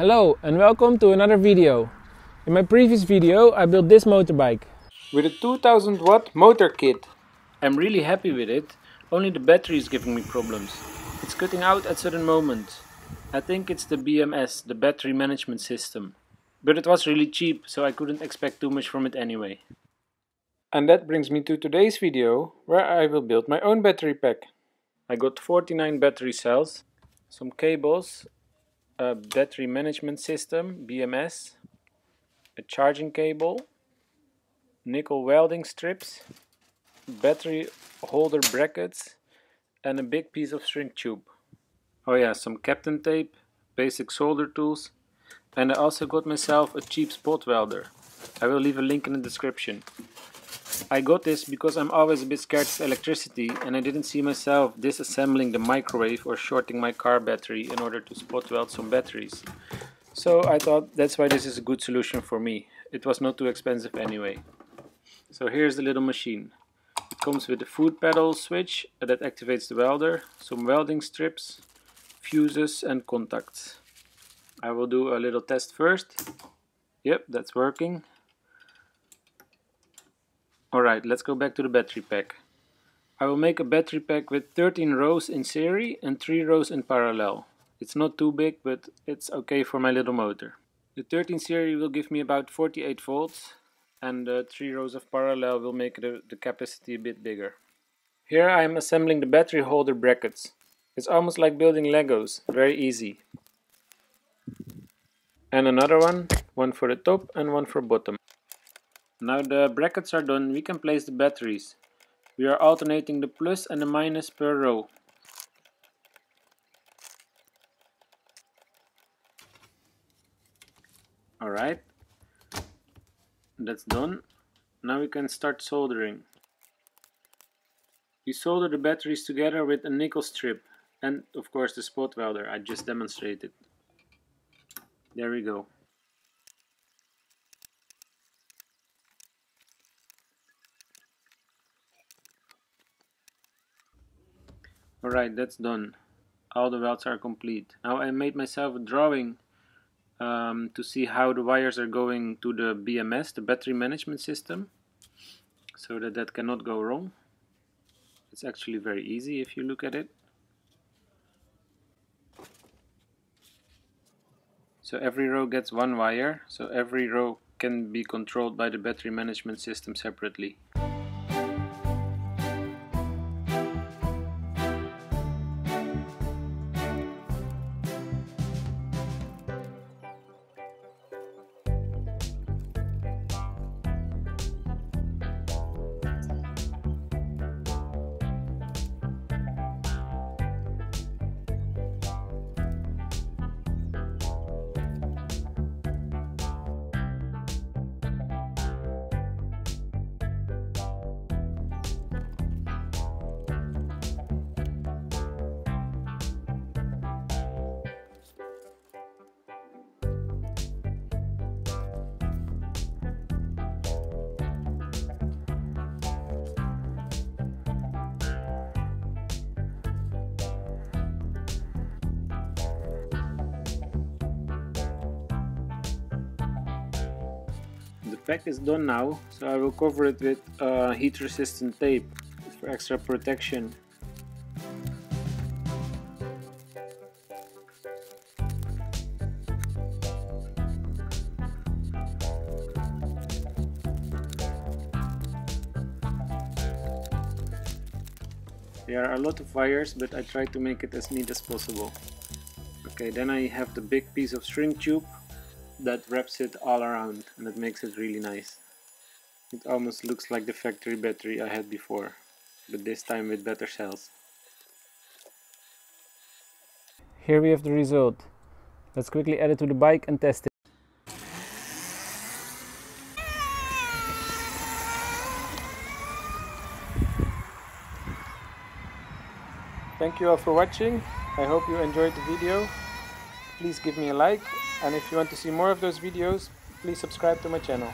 Hello and welcome to another video. In my previous video I built this motorbike. With a 2000 watt motor kit. I'm really happy with it, only the battery is giving me problems. It's cutting out at certain moments. I think it's the BMS, the battery management system. But it was really cheap, so I couldn't expect too much from it anyway. And that brings me to today's video, where I will build my own battery pack. I got 49 battery cells, some cables, a battery management system, BMS, a charging cable, nickel welding strips, battery holder brackets, and a big piece of shrink tube. Oh yeah, some Kapton tape, basic solder tools, and I also got myself a cheap spot welder. I will leave a link in the description. I got this because I'm always a bit scared of electricity and I didn't see myself disassembling the microwave or shorting my car battery in order to spot weld some batteries. So I thought that's why this is a good solution for me. It was not too expensive anyway. So here's the little machine. It comes with a foot pedal switch that activates the welder, some welding strips, fuses and contacts. I will do a little test first. Yep, that's working. Alright, let's go back to the battery pack. I will make a battery pack with 13 rows in series and 3 rows in parallel. It's not too big, but it's okay for my little motor. The 13 series will give me about 48 volts and the 3 rows of parallel will make the, the capacity a bit bigger. Here I am assembling the battery holder brackets. It's almost like building Legos, very easy. And another one, one for the top and one for bottom. Now the brackets are done, we can place the batteries. We are alternating the plus and the minus per row. Alright, that's done. Now we can start soldering. We solder the batteries together with a nickel strip and of course the spot welder I just demonstrated. There we go. Alright, that's done. All the welds are complete. Now I made myself a drawing um, to see how the wires are going to the BMS, the battery management system, so that that cannot go wrong. It's actually very easy if you look at it. So every row gets one wire, so every row can be controlled by the battery management system separately. Pack is done now, so I will cover it with uh, heat resistant tape for extra protection. There are a lot of wires, but I try to make it as neat as possible. Okay, then I have the big piece of shrink tube that wraps it all around and that makes it really nice. It almost looks like the factory battery I had before, but this time with better cells. Here we have the result. Let's quickly add it to the bike and test it. Thank you all for watching. I hope you enjoyed the video. Please give me a like and if you want to see more of those videos, please subscribe to my channel.